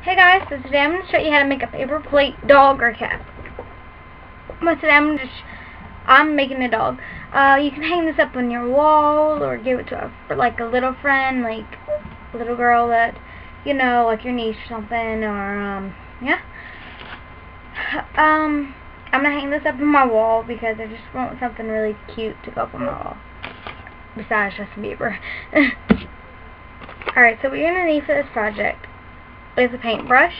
Hey guys, so today I'm going to show you how to make a paper plate dog or cat. But today I'm just, I'm making a dog. Uh, you can hang this up on your wall or give it to a, like a little friend, like a little girl that, you know, like your niece or something, or, um, yeah. Um, I'm going to hang this up on my wall because I just want something really cute to go up on my wall. Besides Justin Bieber. Alright, so what you're going to need for this project is a paintbrush,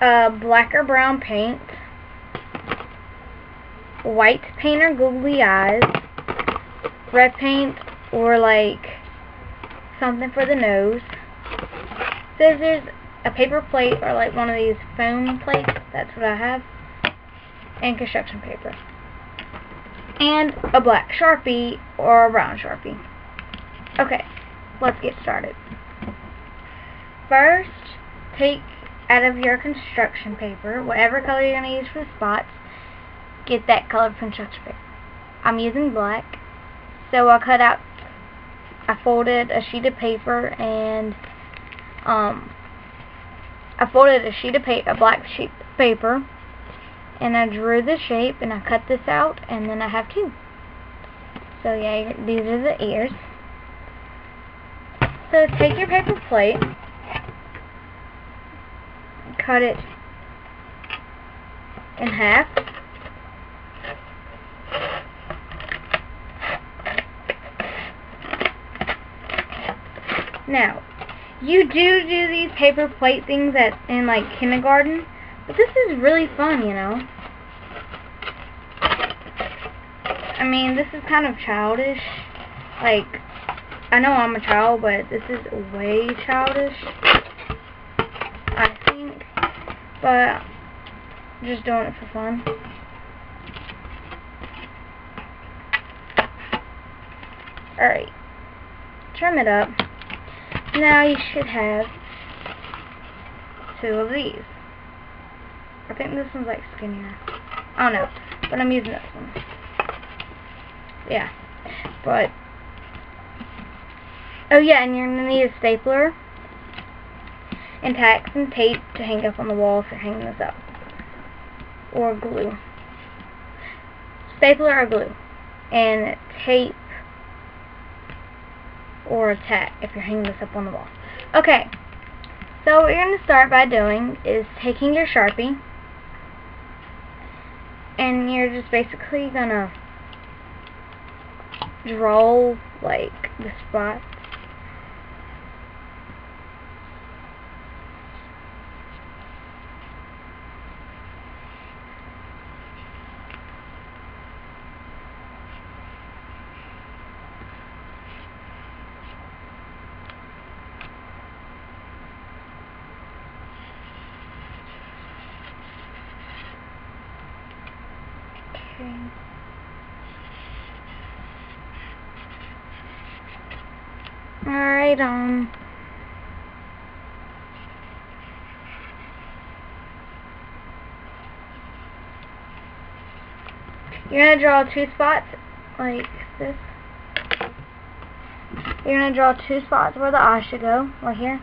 a black or brown paint, white paint or googly eyes, red paint or like something for the nose, scissors, a paper plate or like one of these foam plates, that's what I have, and construction paper. And a black Sharpie or a brown Sharpie. Okay, let's get started. First, take out of your construction paper, whatever color you're going to use for the spots, get that color construction paper. I'm using black, so I cut out, I folded a sheet of paper and, um, I folded a sheet of paper, a black sheet of paper, and I drew the shape, and I cut this out, and then I have two. So yeah, these are the ears. So take your paper plate, cut it in half, Now, you do do these paper plate things at in like kindergarten, but this is really fun, you know. I mean, this is kind of childish. Like, I know I'm a child, but this is way childish. I think. But, just doing it for fun. Alright. Trim it up. Now you should have two of these. I think this one's like skinnier. I don't know. But I'm using this one. Yeah. But Oh yeah, and you're going to need a stapler and tack and tape to hang up on the wall if you're hanging this up. Or glue. Stapler or glue. And tape or tack if you're hanging this up on the wall. Okay, so what you're going to start by doing is taking your Sharpie and you're just basically going to draw like the spots Alright, um... You're to draw two spots, like this. You're to draw two spots where the eye should go, right here.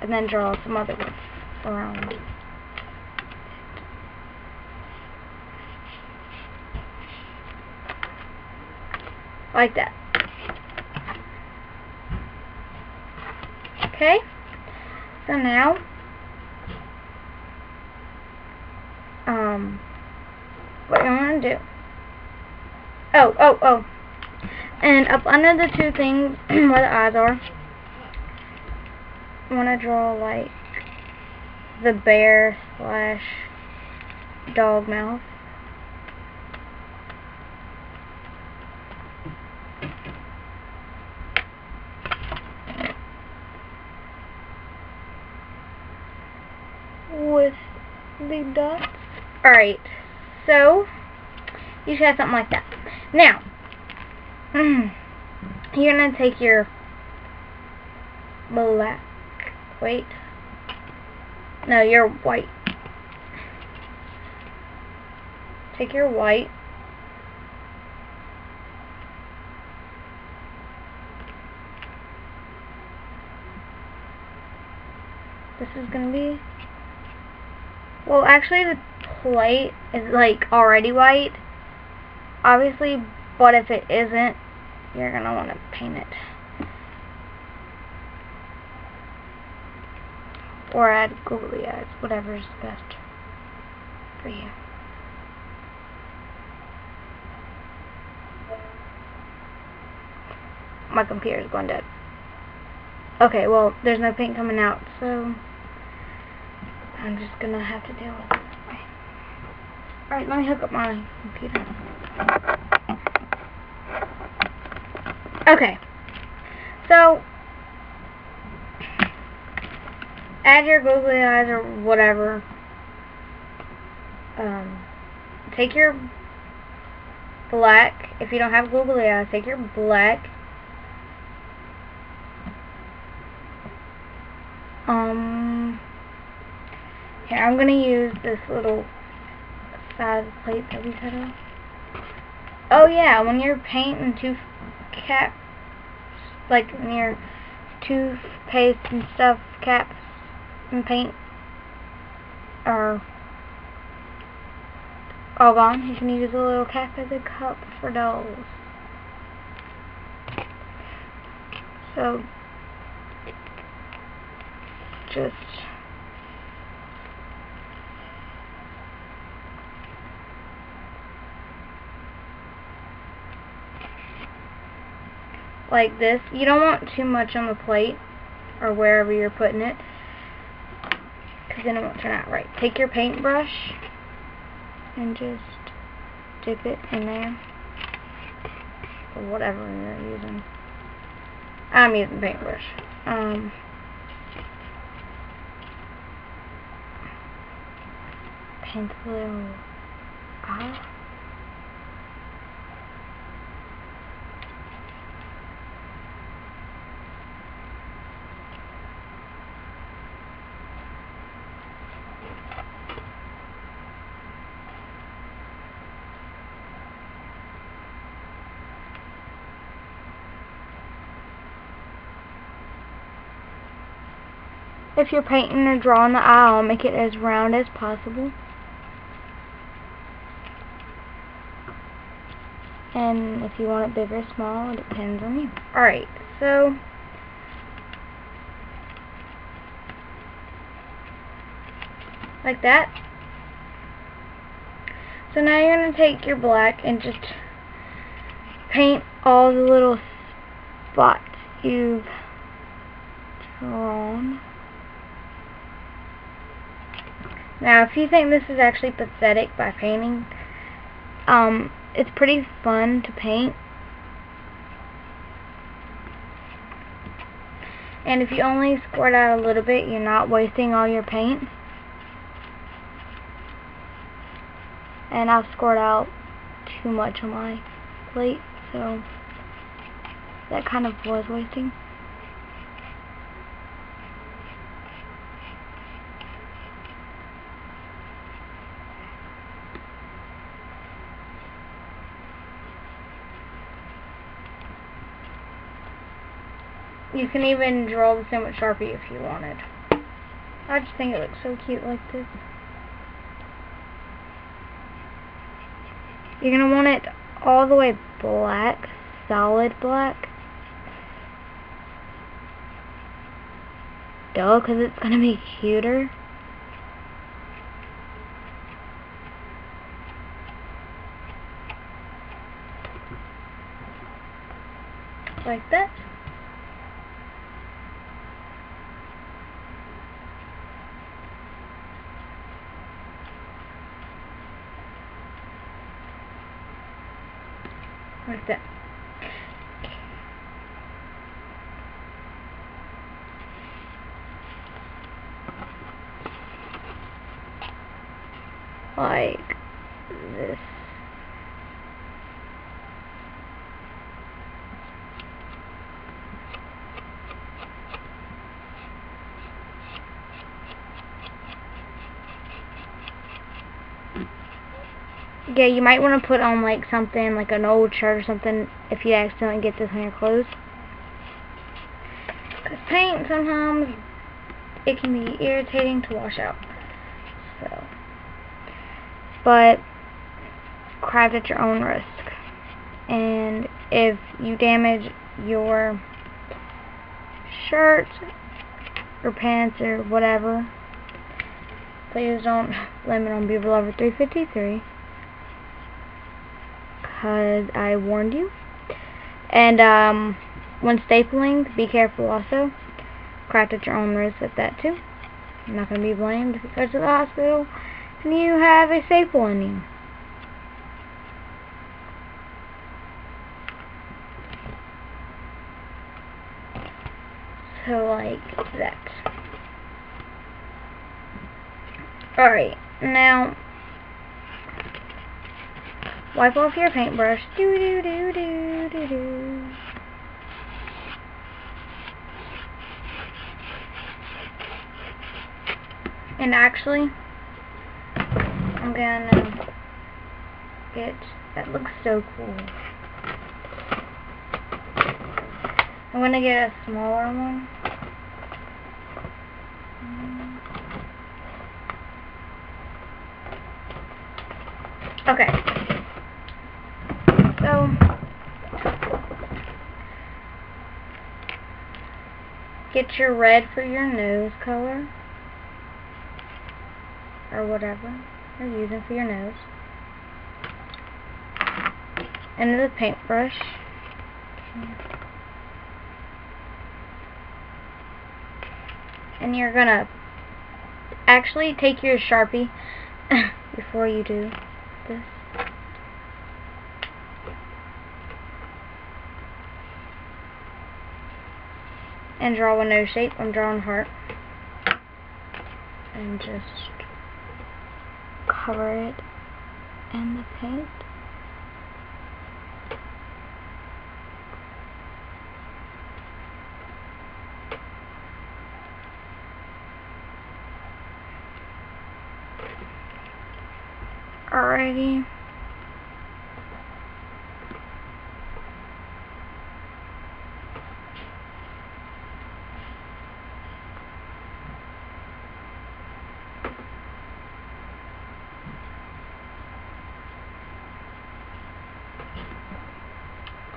And then draw some other ones around. Like that. Okay, so now, um, what you want to do, oh, oh, oh, and up under the two things where the eyes are, I want to draw like the bear slash dog mouth. the dots. Alright, so you should have something like that. Now, you're going to take your black, wait, no, your white. Take your white. This is going to be well, actually, the plate is like already white, obviously, but if it isn't, you're gonna want to paint it. Or add googly eyes, whatever's best for you. My computer's going dead. Okay, well, there's no paint coming out, so I'm just gonna have to deal with it. Alright, let me hook up my computer. Okay. So, add your googly eyes or whatever. Um, take your black, if you don't have googly eyes, take your black Um, here, I'm going to use this little size plate that we cut off. Oh yeah, when you're painting tooth caps, like when your toothpaste and stuff caps and paint are all gone, you can use a little cap as a cup for those. So just like this. You don't want too much on the plate or wherever you're putting it because then it won't turn out right. Take your paintbrush and just dip it in there or whatever you're using. I'm using paintbrush. Um, paint a little. If you're painting or drawing the I'll make it as round as possible. and if you want it big or small, it depends on you. Alright, so like that. So now you're going to take your black and just paint all the little spots you've drawn. Now, if you think this is actually pathetic by painting, um, it's pretty fun to paint. And if you only squirt out a little bit, you're not wasting all your paint. And I've scored out too much on my plate, so that kind of was wasting. You can even draw the same with Sharpie if you wanted. I just think it looks so cute like this. You're going to want it all the way black, solid black. Duh, because it's going to be cuter. Like that. like that. Like this. yeah, you might want to put on like something, like an old shirt or something, if you accidentally get this on your clothes. Because paint sometimes it can be irritating to wash out. So, but craft at your own risk. And if you damage your shirt or pants or whatever, please don't blame it on Bieber Lover 353 because I warned you. And um, when stapling, be careful also. Craft at your own risk with that too. Not going to be blamed if you go to the hospital you have a safe you. So like that. Alright, now wipe off your paintbrush. Do do do do do do. And actually, I'm gonna get, that looks so cool. I'm gonna get a smaller one. Okay. So, get your red for your nose color, or whatever you're using for your nose, and the paintbrush. And you're gonna actually take your Sharpie before you do this. And draw a nose shape. I'm drawing a heart. And just cover it in the paint. Alrighty.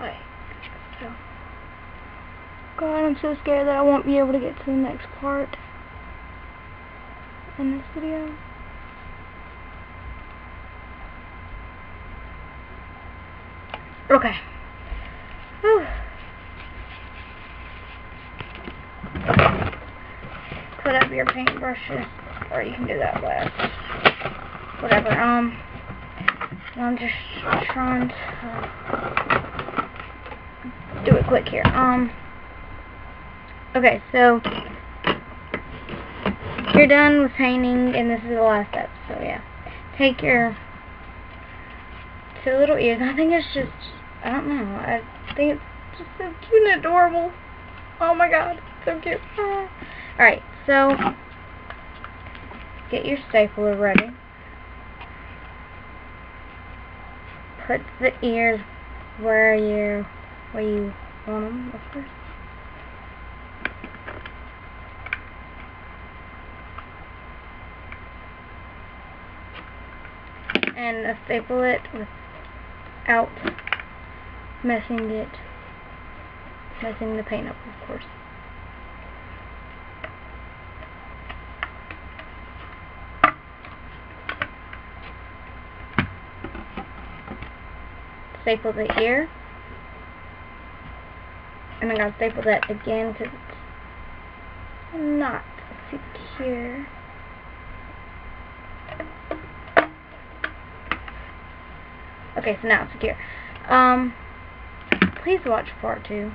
Wait, so. God, I'm so scared that I won't be able to get to the next part in this video. Okay. Whew. Put up your paintbrushes, or you can do that last. Whatever. Um, I'm just trying to do it quick here. Um. Okay, so you're done with painting, and this is the last step. So yeah, take your two little ears. I think it's just I don't know. I think it's just so cute and adorable. Oh my god, so cute. Ah. Alright, so get your stapler ready. Put the ears where you where you want them, of course. And staple it without messing it, messing the paint up, of course. Staple the ear. I'm going to staple that again because it's not secure. Okay, so now it's secure. Um, please watch part two.